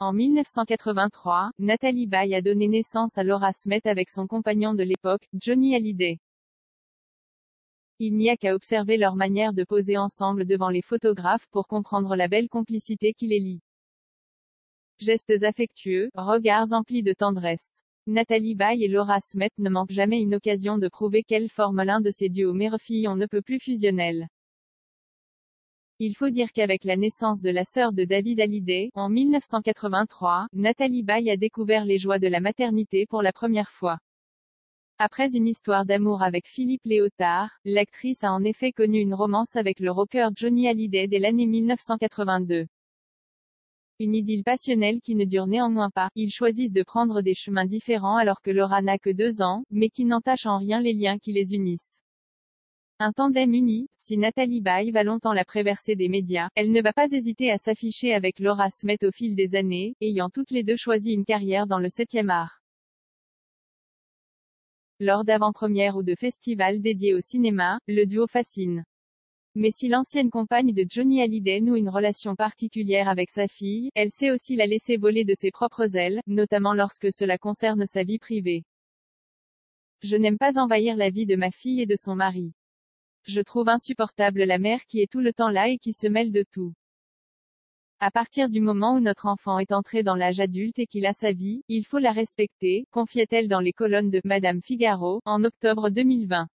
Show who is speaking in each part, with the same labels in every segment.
Speaker 1: En 1983, Nathalie Baye a donné naissance à Laura Smet avec son compagnon de l'époque, Johnny Hallyday. Il n'y a qu'à observer leur manière de poser ensemble devant les photographes pour comprendre la belle complicité qui les lie. Gestes affectueux, regards emplis de tendresse. Nathalie Baye et Laura Smet ne manquent jamais une occasion de prouver qu'elles forment l'un de ces duos mère-fille on ne peut plus fusionnels. Il faut dire qu'avec la naissance de la sœur de David Hallyday, en 1983, Nathalie Baye a découvert les joies de la maternité pour la première fois. Après une histoire d'amour avec Philippe Léotard, l'actrice a en effet connu une romance avec le rocker Johnny Hallyday dès l'année 1982. Une idylle passionnelle qui ne dure néanmoins pas, ils choisissent de prendre des chemins différents alors que Laura n'a que deux ans, mais qui n'entachent en rien les liens qui les unissent. Un tandem uni, si Nathalie Baye va longtemps la préverser des médias, elle ne va pas hésiter à s'afficher avec Laura Smet au fil des années, ayant toutes les deux choisi une carrière dans le 7e art. Lors d'avant-premières ou de festivals dédiés au cinéma, le duo fascine. Mais si l'ancienne compagne de Johnny Hallyday noue une relation particulière avec sa fille, elle sait aussi la laisser voler de ses propres ailes, notamment lorsque cela concerne sa vie privée. Je n'aime pas envahir la vie de ma fille et de son mari. Je trouve insupportable la mère qui est tout le temps là et qui se mêle de tout. À partir du moment où notre enfant est entré dans l'âge adulte et qu'il a sa vie, il faut la respecter, confiait-elle dans les colonnes de Madame Figaro, en octobre 2020.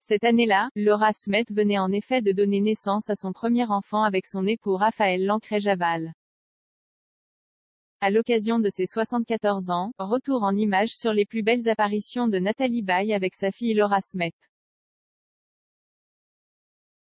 Speaker 1: Cette année-là, Laura Smet venait en effet de donner naissance à son premier enfant avec son époux Raphaël Lancret-Javal. À l'occasion de ses 74 ans, retour en images sur les plus belles apparitions de Nathalie Baye avec sa fille Laura Smet.